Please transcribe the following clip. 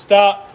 した。